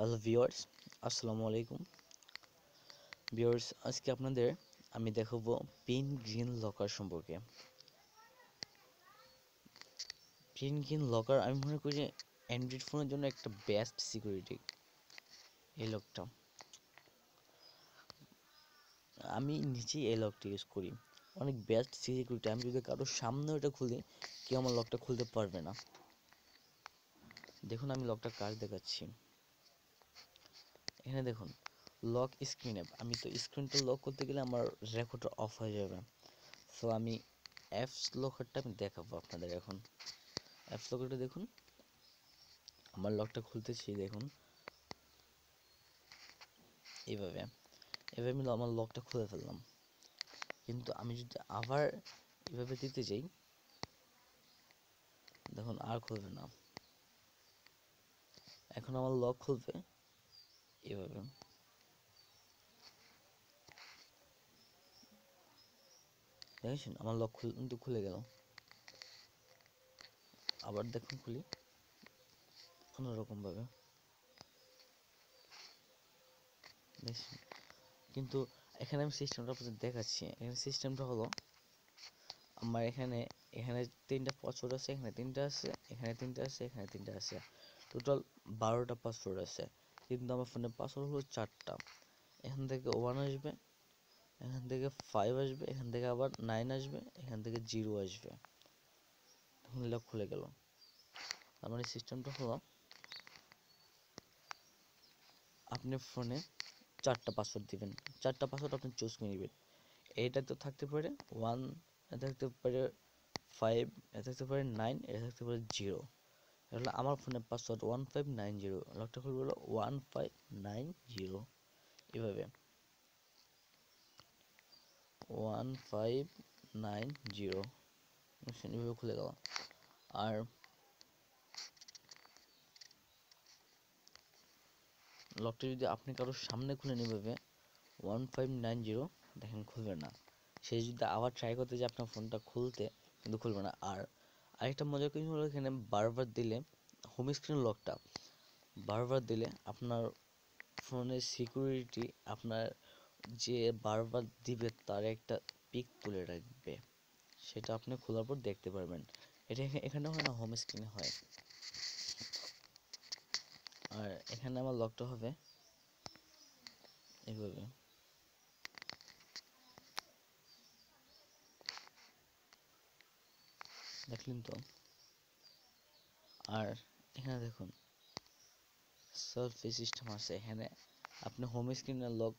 Hello viewers আসসালামু আলাইকুম viewers আজকে আপনাদের আমি দেখাবো পিন গ্রিন লকার সম্পর্কে। পিন গ্রিন লকার আমি মনে করি অ্যান্ড্রয়েড ফোনের জন্য একটা বেস্ট সিকিউরিটি এই লকটা আমি নিজেই এই লকটা ইউজ করি। অনেক বেস্ট সিকিউরিটি আমি যদি কারোর সামনে ওটা খুলি, কেউ আমার লকটা খুলতে পারবে না। দেখুন, আমি লকটা কাজ দেখাচ্ছি। এখানে দেখুন লক স্ক্রিন অ্যাপ আমি তো স্ক্রিনটা লক করতে গেলে আমার রেকর্ডটা অফ হয়ে যাবে। সো আমি অ্যাপস লকারটা আমি দেখাবো আপনাদের এখন। অ্যাপস লকারটা দেখুন, আমার লকটা খুলতেছি, দেখুন। এইভাবে, এভাবে আমি আমার লকটা খুলে ফেললাম। কিন্তু আমি যদি আবার এভাবে দিতে যাই, দেখুন আর খুলবে না। এখন আমার লক খুলবে। এভাবে। দেখেছেন? আমার লক কিন্তু খুলে গেল। আবার দেখুন খুলি। অন্যরকম ভাবে দেখছেন? কিন্তু এখানে আমি সিস্টেমটা আপনাদের দেখাচ্ছি। এখানে সিস্টেমটা হলো আমার এখানে এখানে তিনটা পাসওয়ার্ড আছে, এখানে তিনটা আছে, এখানে তিনটা আছে, এখানে তিনটা আছে। টোটাল বারোটা পাসওয়ার্ড আছে। কিন্তু আমার ফোনের পাসওয়ার্ড হলো চারটা। এখান থেকে ওয়ান আসবে, এখান থেকে ফাইভ আসবে, এখান থেকে আবার নাইন আসবে, এখান থেকে জিরো আসবে। তখন লক খুলে গেল। তার মানে সিস্টেমটা হলো আপনি ফোনে চারটা পাসওয়ার্ড দিবেন। চারটা পাসওয়ার্ড আপনি চুজ করে নেবেন। এইটা তো থাকতে পারে ওয়ান থাকতে পারে ফাইভ এটা থাকতে পারে নাইন এটা থাকতে পারে জিরো হলো আমার ফোনের password one five nine zero লকটা খুলবে হলো ওয়ান ফাইভ নাইন জিরো এভাবে। ওয়ান ফাইভ নাইন জিরো এভাবে খুলে গেল। আর লকটা যদি আপনি কারোর সামনে খুলে নেবে ওয়ান ফাইভ নাইন জিরো দেখেন খুলবে না। সে যদি আবার ট্রাই করতে যে আপনার ফোনটা খুলতে, কিন্তু খুলবে না। আর আরেকটা মজার কিছু হলো এখানে বারবার দিলে হোম স্ক্রিন লকটা বারবার দিলে আপনার ফোনের সিকিউরিটি আপনার যে বারবার দিবে তার একটা পিক তুলে রাখবে। সেটা আপনি খোলার পর দেখতে পারবেন। এটা এখানে হয় না হোম স্ক্রিনে হয়। আর এখানে আমার লকটা হবে। এইভাবে। দেখলেন তো? আর এখানে দেখুন সেলফি সিস্টেম আছে। এখানে আপনি হোম স্ক্রিনের লক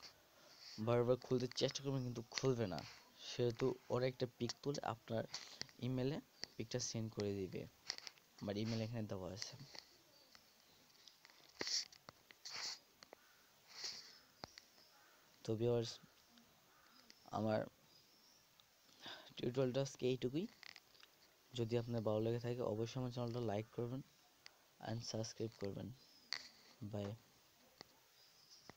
বারবার খুলতে চেষ্টা করবেন, কিন্তু খুলবে না। সেহেতু ওরা একটা পিক তুলে আপনার ইমেলে পিকটা সেন্ড করে দিবে। আমার ইমেল এখানে দেওয়া আছে। তো ভিউয়ার্স আমার টিউটোরিয়ালটা আজকে এইটুকুই। যদি আপনার ভালো লেগে থাকে অবশ্যই আমার চ্যানেলটা লাইক করবেন অ্যান্ড সাবস্ক্রাইব করবেন। বাই